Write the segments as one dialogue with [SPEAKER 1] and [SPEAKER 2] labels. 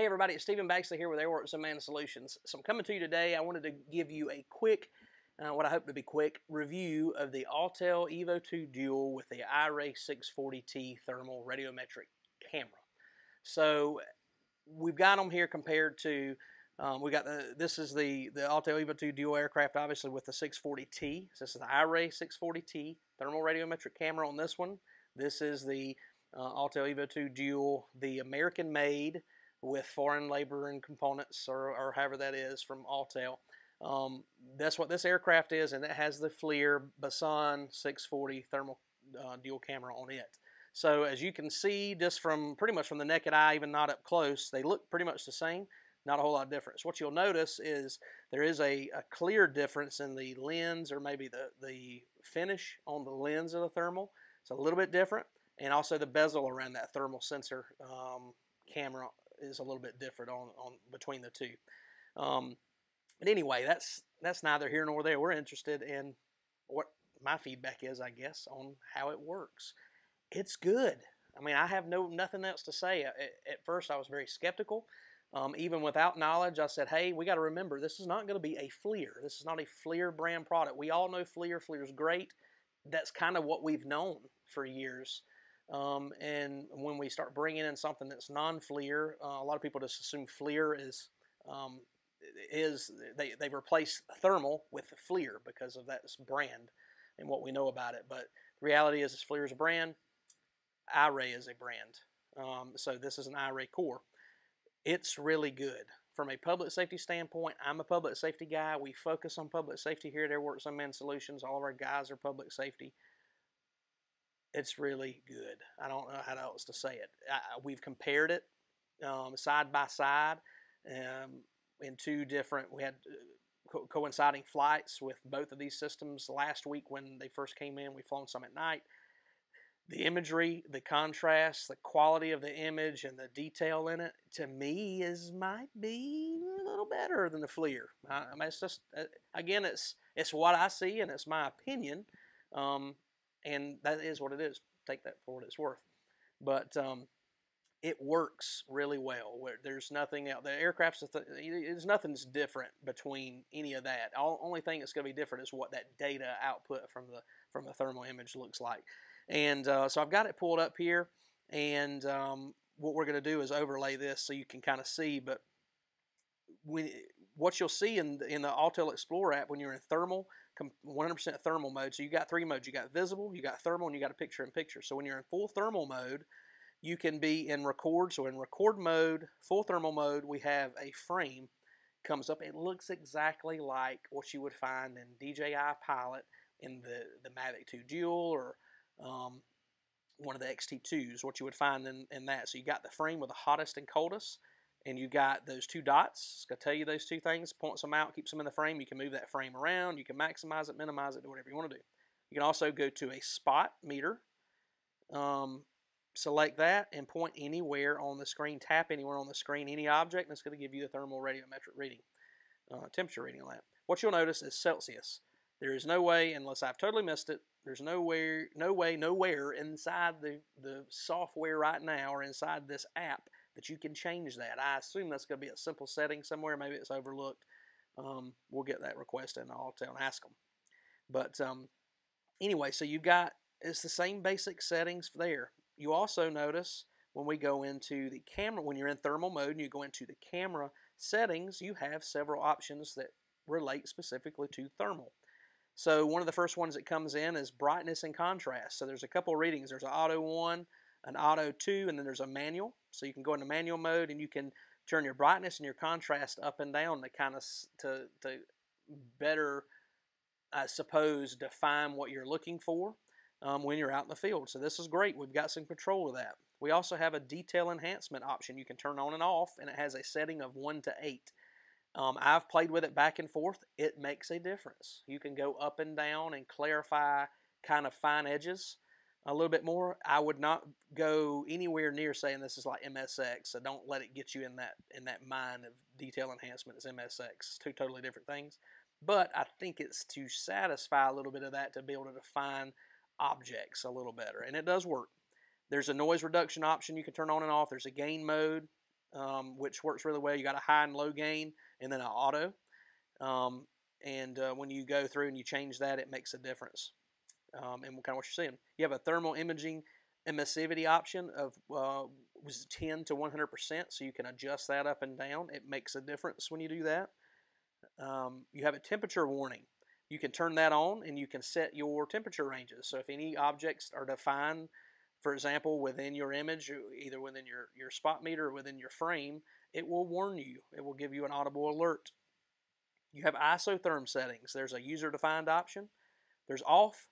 [SPEAKER 1] Hey everybody, it's Stephen Baxley here with AirWorx Unmanned Solutions. So I'm coming to you today. I wanted to give you a quick, uh, what I hope to be quick, review of the Autel Evo 2 Dual with the iRay 640T thermal radiometric camera. So we've got them here compared to, um, we got the, this is the, the Autel Evo 2 Dual aircraft obviously with the 640T. So this is the iRay 640T thermal radiometric camera on this one. This is the uh, Autel Evo 2 Dual, the American made with foreign labor and components or, or however that is from Autel. Um, that's what this aircraft is, and it has the FLIR Boson 640 thermal uh, dual camera on it. So as you can see, just from pretty much from the naked eye, even not up close, they look pretty much the same. Not a whole lot of difference. What you'll notice is there is a, a clear difference in the lens or maybe the, the finish on the lens of the thermal. It's a little bit different. And also the bezel around that thermal sensor um, camera is a little bit different on, on between the two. Um, but anyway, that's that's neither here nor there. We're interested in what my feedback is, I guess, on how it works. It's good. I mean, I have no nothing else to say. At, at first, I was very skeptical. Um, even without knowledge, I said, "Hey, we got to remember this is not going to be a FLIR. This is not a FLIR brand product. We all know FLIR. FLIR's great. That's kind of what we've known for years." Um, and when we start bringing in something that's non-FLIR, uh, a lot of people just assume FLIR is um, is they they replace thermal with FLIR because of that brand and what we know about it. But the reality is, FLIR is a brand. iRay is a brand. Um, so this is an iRay core. It's really good from a public safety standpoint. I'm a public safety guy. We focus on public safety here at AirWorx Unmanned Solutions. All of our guys are public safety it's really good. I don't know how else to say it. I, we've compared it um, side by side um, in two different. We had uh, co- coinciding flights with both of these systems last week when they first came in. We've flown some at night. The imagery, the contrast, the quality of the image, and the detail in it, to me, is might be a little better than the FLIR. I, I mean, it's just uh, again, it's it's what I see, and it's my opinion. Um, and that is what it is. Take that for what it's worth. But um, it works really well. Where there's nothing out there. Aircraft's th- there's nothing's different between any of that. All, only thing that's going to be different is what that data output from the from the thermal image looks like. And uh, so I've got it pulled up here, and um, what we're going to do is overlay this so you can kind of see. But when what you'll see in the, in the Autel Explorer app when you're in thermal 100% thermal mode. So you got three modes. You got visible, you got thermal, and you got a picture in picture. So when you're in full thermal mode, you can be in record. So in record mode, full thermal mode, we have a frame comes up. It looks exactly like what you would find in DJI Pilot in the, the Mavic 2 Dual or um, one of the XT2s, what you would find in, in that. So you got the frame with the hottest and coldest and you got those two dots. It's going to tell you those two things, points them out, keeps them in the frame. You can move that frame around. You can maximize it, minimize it, do whatever you want to do. You can also go to a spot meter, um, select that, and point anywhere on the screen. Tap anywhere on the screen, any object, and it's going to give you the thermal radiometric reading, uh, temperature reading on that. What you'll notice is Celsius. There is no way, unless I've totally missed it, there's nowhere, no way, nowhere inside the, the software right now or inside this app that you can change that. I assume that's going to be a simple setting somewhere. Maybe it's overlooked. Um, we'll get that request and I'll tell and ask them. But um, anyway, so you've got it's the same basic settings there. You also notice when we go into the camera, when you're in thermal mode and you go into the camera settings, you have several options that relate specifically to thermal. So one of the first ones that comes in is brightness and contrast. So there's a couple readings. There's an auto one, an auto 2, and then there's a manual. So you can go into manual mode and you can turn your brightness and your contrast up and down to kind of to, to better, I suppose, define what you're looking for um, when you're out in the field. So this is great. We've got some control of that. We also have a detail enhancement option you can turn on and off, and it has a setting of 1 to 8. Um, I've played with it back and forth. It makes a difference. You can go up and down and clarify kind of fine edges a little bit more. I would not go anywhere near saying this is like MSX. So don't let it get you in that in that mind of detail enhancement as MSX. It's two totally different things. But I think it's to satisfy a little bit of that to be able to define objects a little better, and it does work. There's a noise reduction option you can turn on and off. There's a gain mode. um, which works really well. You got a high and low gain, and then an auto. Um, and uh, when you go through and you change that, it makes a difference. Um, and kind of what you're seeing. You have a thermal imaging emissivity option of uh, was 10 to 100%, so you can adjust that up and down. It makes a difference when you do that. Um, you have a temperature warning. You can turn that on and you can set your temperature ranges. So if any objects are defined, for example, within your image, either within your, your spot meter or within your frame, it will warn you. It will give you an audible alert. You have isotherm settings. There's a user-defined option. There's off.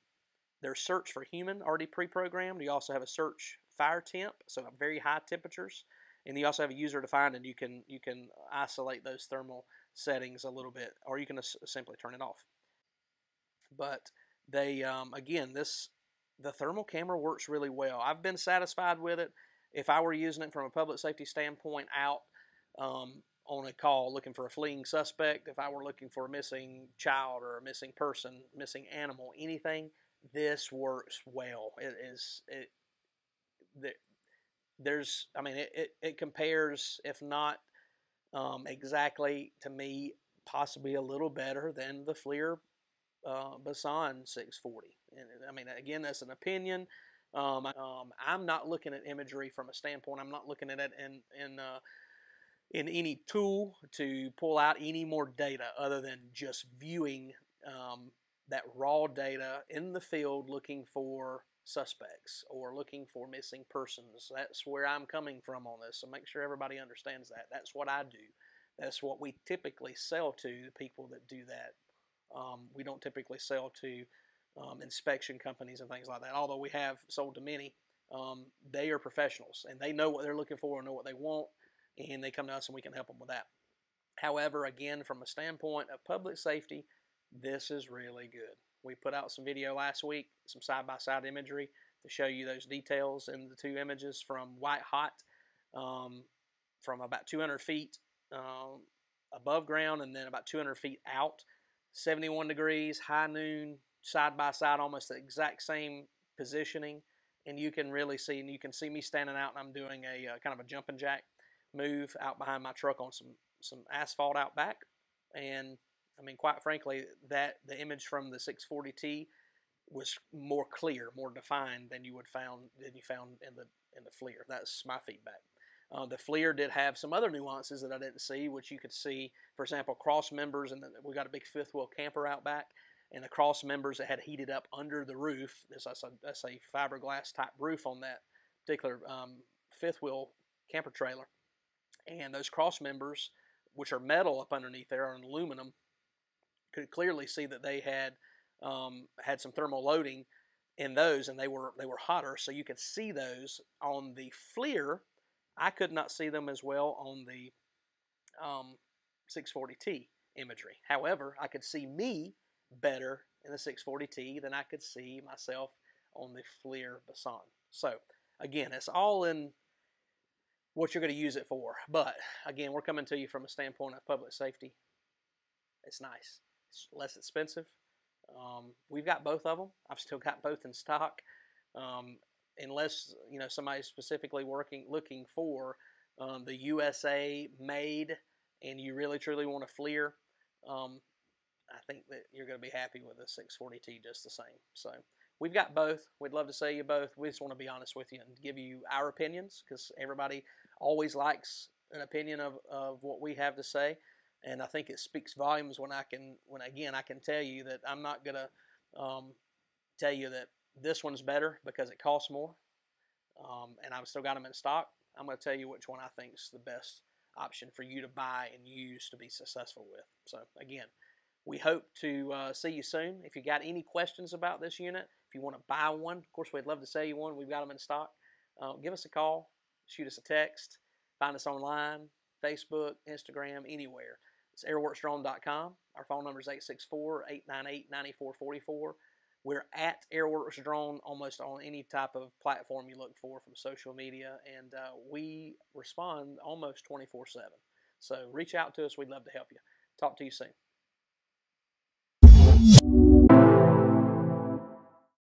[SPEAKER 1] There's search for human, already pre-programmed. You also have a search fire temp, so very high temperatures. And you also have a user-defined, and you can you can isolate those thermal settings a little bit, or you can simply turn it off. But they, um, again, this the thermal camera works really well. I've been satisfied with it. If I were using it from a public safety standpoint out um, on a call looking for a fleeing suspect, if I were looking for a missing child or a missing person, missing animal, anything, this works well. It is it. there's, I mean, it, it, it compares, if not um, exactly to me, possibly a little better than the FLIR uh, Boson 640. And I mean, again, that's an opinion. Um, um, I'm not looking at imagery from a standpoint. I'm not looking at it in in uh, in any tool to pull out any more data other than just viewing um, that raw data in the field, looking for suspects or looking for missing persons. That's where I'm coming from on this. So make sure everybody understands that. That's what I do. That's what we typically sell to the people that do that. Um, we don't typically sell to um, inspection companies and things like that. Although we have sold to many, um, they are professionals and they know what they're looking for and know what they want, and they come to us and we can help them with that. However, again, from a standpoint of public safety, this is really good. We put out some video last week, some side-by-side imagery to show you those details in the two images from white hot um, from about 200 feet um, above ground and then about 200 feet out. 71 degrees high noon side by side almost the exact same positioning. And you can really see and you can see me standing out and I'm doing a uh, kind of a jumping jack move out behind my truck on some some asphalt out back. And I mean, quite frankly, that the image from the 640T was more clear, more defined than you would found than you found in the in the FLIR. That's my feedback. Uh, the FLIR did have some other nuances that I didn't see, which you could see, for example, cross members, and we got a big fifth wheel camper out back, and the cross members that had heated up under the roof. That's a, that's a fiberglass type roof on that particular um, fifth wheel camper trailer, and those cross members, which are metal up underneath there, are aluminum could clearly see that they had um, had some thermal loading in those, and they were they were hotter, so you could see those on the FLIR. I could not see them as well on the um, 640T imagery. However, I could see me better in the 640T than I could see myself on the FLIR Boson. So again, it's all in what you're going to use it for. But again, we're coming to you from a standpoint of public safety. It's nice. Less expensive. Um, we've got both of them. I've still got both in stock. Um, unless you know somebody specifically working looking for um, the USA made, and you really truly want a FLIR, um, I think that you're going to be happy with the 640T just the same. So we've got both. We'd love to say you both. We just want to be honest with you and give you our opinions because everybody always likes an opinion of, of what we have to say and I think it speaks volumes when I can when again I can tell you that I'm not gonna um, tell you that this one's better because it costs more, um, and I've still got them in stock. I'm gonna tell you which one I think is the best option for you to buy and use to be successful with. So again, we hope to uh, see you soon. If you got any questions about this unit, if you want to buy one, of course we'd love to sell you one. We've got them in stock. Uh, give us a call, shoot us a text, find us online, Facebook, Instagram, anywhere. It's airworxdrone.com. Our phone number is 864-898-9444. We're at AirWorx Drone almost on any type of platform you look for from social media, and uh, we respond almost 24 7. So reach out to us. We'd love to help you. Talk to you soon.